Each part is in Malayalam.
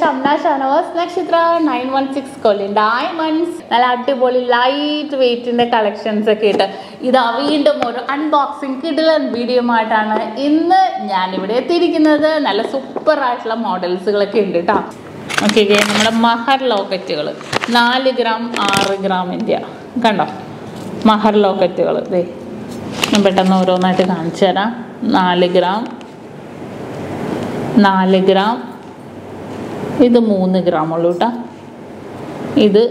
ഷംന? ഷാനവാസ് നക്ഷത്ര നയൻ വൺ സിക്സ് കൊല്ലി. ഡയമണ്ട്സ് നല്ല അടിപൊളി ലൈറ്റ് വെയിറ്റിന്റെ കളക്ഷൻസ് ഒക്കെ ഇട്ട് ഇതാ വീണ്ടും ഒരു അൺബോക്സിങ് കിടിലൻ വീഡിയോ ആയിട്ടാണ് ഇന്ന് ഞാനിവിടെ എത്തിയിരിക്കുന്നത്. നല്ല സൂപ്പർ ആയിട്ടുള്ള മോഡൽസുകളൊക്കെ ഉണ്ട് കേട്ടോ ഓക്കെ നമ്മുടെ മഹർ ലോക്കറ്റുകൾ നാല് ഗ്രാം ആറ് ഗ്രാമിന്റെ കണ്ടോ? മഹർ ലോക്കറ്റുകൾ ദേ ഞാൻ പെട്ടെന്ന് ഓരോന്നായിട്ട് കാണിച്ചു തരാം. നാല് ഗ്രാം നാല് ഗ്രാം ഇത് മൂന്ന് ഗ്രാം ഉള്ളൂ കേട്ടോ ഇത്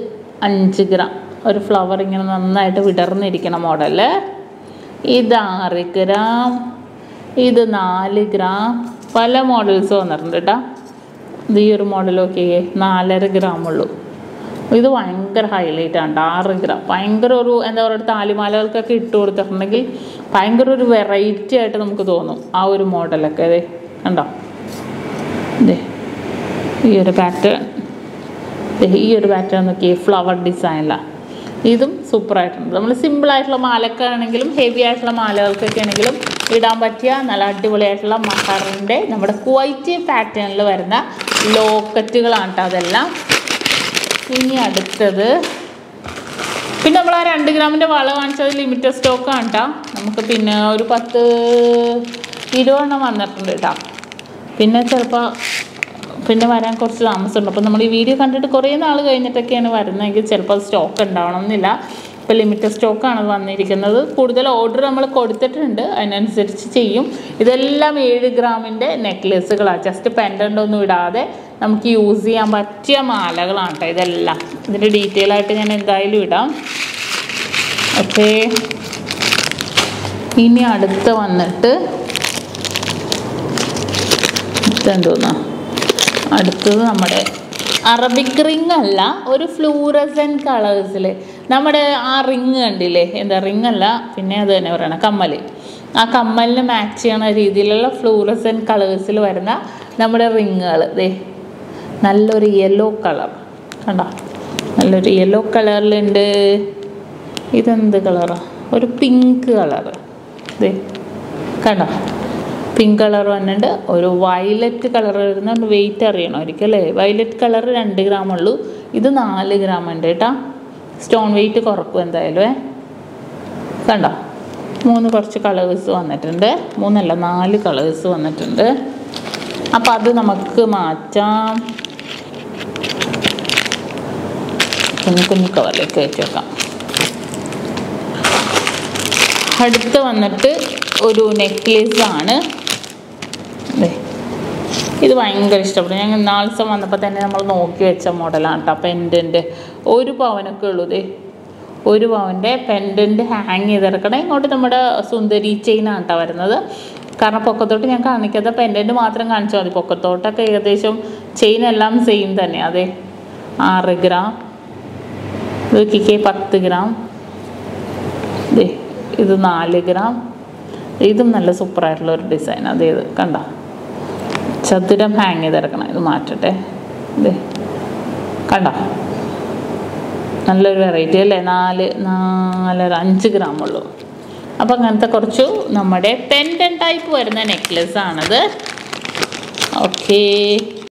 അഞ്ച് ഗ്രാം. ഒരു ഫ്ലവർ ഇങ്ങനെ നന്നായിട്ട് വിടർന്നിരിക്കണ മോഡൽ. ഇത് ആറ് ഗ്രാം. ഇത് നാല് ഗ്രാം. പല മോഡൽസ് വന്നിട്ടുണ്ട് കേട്ടോ ഇത് ഈ ഒരു മോഡൽ നോക്കിയേ നാലര ഗ്രാം ഉള്ളൂ ഇത് ഭയങ്കര ഹൈലൈറ്റ് ആണ് ആറ് ഗ്രാം. ഭയങ്കര ഒരു എന്താ പറയുക താലിമാലകൾക്കൊക്കെ ഇട്ട് കൊടുത്തിട്ടുണ്ടെങ്കിൽ ഭയങ്കര ഒരു വെറൈറ്റി ആയിട്ട് നമുക്ക് തോന്നും ആ ഒരു മോഡലൊക്കെ അതെ കണ്ടോ? ദേ. ഈ ഒരു പാറ്റേൺ ഈ ഒരു പാറ്റേൺ നോക്കി ഫ്ലവർ ഡിസൈനിലാണ് ഇതും സൂപ്പറായിട്ടുണ്ട് നമ്മൾ സിമ്പിളായിട്ടുള്ള മാലക്കാണെങ്കിലും ഹെവി ആയിട്ടുള്ള മാലകൾക്കൊക്കെ ആണെങ്കിലും ഇടാൻ പറ്റിയ നല്ല അടിപൊളിയായിട്ടുള്ള മഹറിന്റെ നമ്മുടെ ക്വൈറ്റ് പാറ്റേണിൽ വരുന്ന ലോക്കറ്റുകളാണ് കേട്ടോ അതെല്ലാം. ഇനി അടുത്തത്. പിന്നെ നമ്മൾ ആ രണ്ട് ഗ്രാമിന്റെ വള കാണിച്ചത് ലിമിറ്റഡ് സ്റ്റോക്കാണ് കേട്ടോ നമുക്ക് പിന്നെ ഒരു പത്ത് ഇരുപതെണ്ണം വന്നിട്ടുണ്ട് കേട്ടോ പിന്നെ ചിലപ്പോൾ പിന്നെ വരാൻ കുറച്ച് താമസമുണ്ട്. അപ്പോൾ നമ്മൾ ഈ വീഡിയോ കണ്ടിട്ട് കുറേ നാൾ കഴിഞ്ഞിട്ടൊക്കെയാണ് വരുന്നതെങ്കിൽ ചിലപ്പോൾ സ്റ്റോക്ക് ഉണ്ടാവണമെന്നില്ല ഇപ്പോൾ ലിമിറ്റഡ് സ്റ്റോക്കാണ് വന്നിരിക്കുന്നത്. കൂടുതൽ ഓർഡർ നമ്മൾ കൊടുത്തിട്ടുണ്ട്. അതിനനുസരിച്ച് ചെയ്യും. ഇതെല്ലാം ഏഴ് ഗ്രാമിന്റെ നെക്ലേസുകളാണ് ജസ്റ്റ് പെൻഡന്റ് ഒന്നും ഇടാതെ നമുക്ക് യൂസ് ചെയ്യാൻ പറ്റിയ മാലകളാണ് കേട്ടോ ഇതെല്ലാം. ഇതിന്റെ ഡീറ്റെയിൽ ആയിട്ട് ഞാൻ എന്തായാലും ഇടാം. ഓക്കെ. ഇനി അടുത്ത് വന്നിട്ട് ഇതെന്തോന്നാ? അടുത്തത് നമ്മുടെ അറബിക് റിങ് അല്ല ഒരു ഫ്ലൂറസൻ കളേഴ്സിൽ നമ്മുടെ ആ റിങ് കണ്ടില്ലേ? എന്താ റിങ് അല്ല പിന്നെ അത് തന്നെ പറയണം കമ്മൽ ആ കമ്മലിന് മാച്ച് ചെയ്യണ രീതിയിലുള്ള ഫ്ലൂറസൻ കളേഴ്സിൽ വരുന്ന നമ്മുടെ റിങ്ങുകൾ ദേ നല്ലൊരു യെല്ലോ കളർ കണ്ടോ? നല്ലൊരു യെല്ലോ കളറിലുണ്ട് ഇതെന്ത് കളറാണ് ഒരു പിങ്ക് കളർ ദേ കണ്ടോ? പിങ്ക് കളർ വന്നിട്ട് ഒരു വയലറ്റ് കളർ വരുന്നുണ്ട് വെയിറ്റ് അറിയണമായിരിക്കും അല്ലേ? വയലറ്റ് കളർ രണ്ട് ഗ്രാം ഉള്ളൂ. ഇത് നാല് ഗ്രാം ഉണ്ട് കേട്ടോ. സ്റ്റോൺ വെയിറ്റ് കുറക്കും എന്തായാലും കണ്ടോ? മൂന്ന് കുറച്ച് കളേഴ്സ് വന്നിട്ടുണ്ട്. മൂന്നല്ല നാല് കളേഴ്സ് വന്നിട്ടുണ്ട്. അപ്പം അത് നമുക്ക് മാറ്റാം. കുഞ്ഞു കുഞ്ഞു കവറിലേക്ക് വെച്ച് വെക്കാം. അടുത്ത് വന്നിട്ട് ഒരു നെക്ലേസ് ആണ്. ഇത് ഭയങ്കര ഇഷ്ടപ്പെട്ടു. ഞങ്ങൾ നാല് ദിവസം വന്നപ്പോൾ തന്നെ നമ്മൾ നോക്കി വെച്ച മോഡലാണ് കേട്ടോ പെൻഡന്റ് ഒരു പവനൊക്കെ ഉള്ളൂ. ഇതേ ഒരു പവന്റെ പെൻഡന്റ് ഹാങ് ചെയ്തിറക്കണം ഇങ്ങോട്ട് നമ്മുടെ സുന്ദരി ചെയിനാണ് കേട്ടോ വരുന്നത്. കാരണം പൊക്കത്തോട്ട് ഞാൻ കാണിക്കാത്ത പെൻഡന്റ് മാത്രം കാണിച്ചാൽ മതി. പൊക്കത്തോട്ടൊക്കെ ഏകദേശം ചെയിൻ എല്ലാം സെയിം തന്നെ. അതെ ആറ് ഗ്രാം ഇത് കിക്കേ പത്ത് ഗ്രാം ദേ ഇത് നാല് ഗ്രാം. ഇതും നല്ല സൂപ്പറായിട്ടുള്ള ഒരു ഡിസൈൻ അതേത് കണ്ട? ചതുരം ഹാങ് ചെയ്തിറക്കണം ഇത് മാറ്റട്ടെ. ഇതേ കണ്ട? നല്ലൊരു വെറൈറ്റി അല്ലേ? നാല് നാലര അഞ്ച് ഗ്രാം ഉള്ളൂ. അപ്പം അങ്ങനത്തെ കുറച്ചു നമ്മുടെ പെൻഡൻ ടൈപ്പ് വരുന്ന നെക്ലെസ് ആണത്. ഓക്കേ